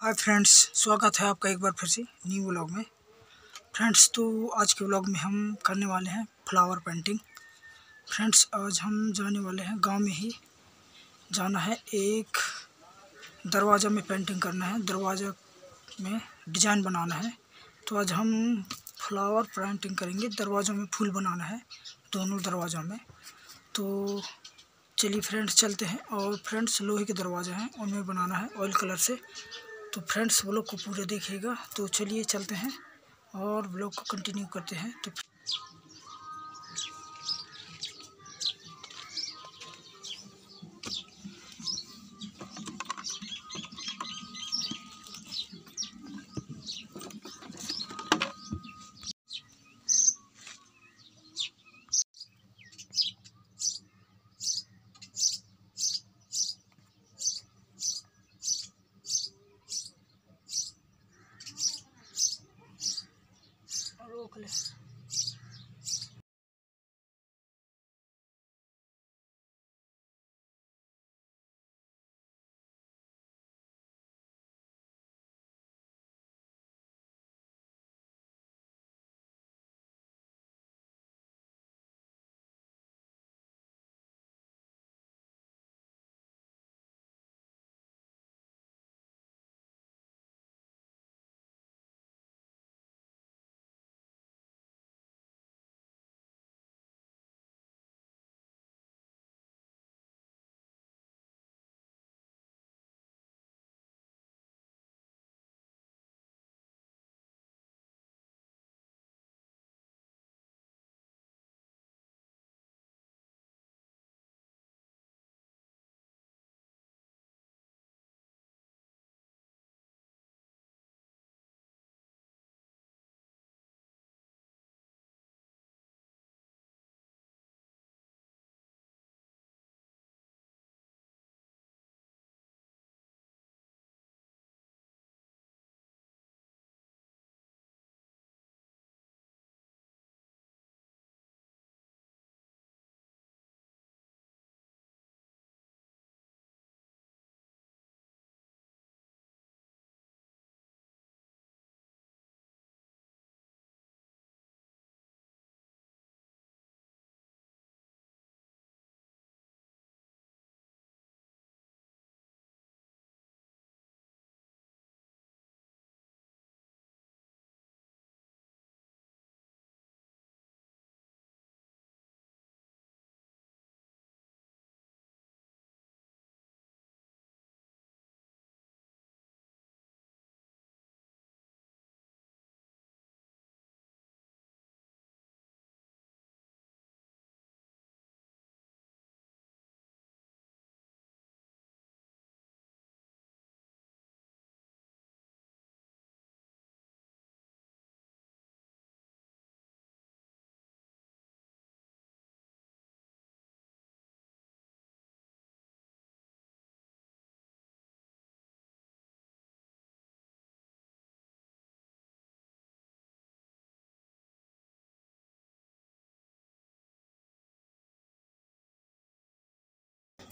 Hi friends, स्वागत है आपका एक बार फिर से न्यू व्लॉग में। फ्रेंड्स तो आज के व्लॉग में हम करने वाले हैं फ्लावर पेंटिंग। फ्रेंड्स, आज हम जाने वाले हैं गाँव में ही। जाना है एक दरवाज़ा में पेंटिंग करना है, दरवाज़ा में डिज़ाइन बनाना है। तो आज हम फ्लावर पेंटिंग करेंगे, दरवाज़ों में फूल बनाना है, दोनों दरवाज़ों में। तो चलिए फ्रेंड्स, चलते हैं। और फ्रेंड्स, लोहे के दरवाजे हैं, उनमें बनाना है ऑयल कलर से। तो फ्रेंड्स ब्लॉग को पूरा देखिएगा तो चलिए चलते हैं और ब्लॉग को कंटिन्यू करते हैं। तो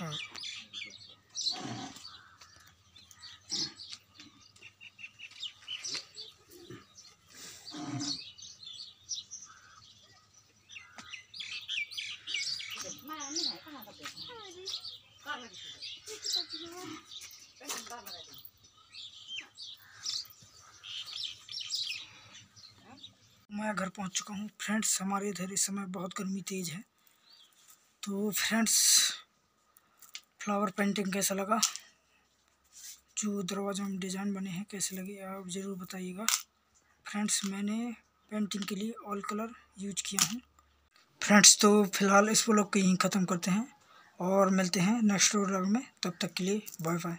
हाँ मैं घर पहुँच चुका हूँ। फ्रेंड्स, हमारे इधर इस समय बहुत गर्मी तेज़ है। तो फ्रेंड्स, फ्लावर पेंटिंग कैसा लगा? जो दरवाज़ों में डिज़ाइन बने हैं, कैसे लगे, आप ज़रूर बताइएगा। फ्रेंड्स, मैंने पेंटिंग के लिए ऑल कलर यूज़ किया हूँ। फ्रेंड्स तो फ़िलहाल इस ब्लॉग को यहीं ख़त्म करते हैं और मिलते हैं नेक्स्ट व्लॉग में। तब तक के लिए बाय बाय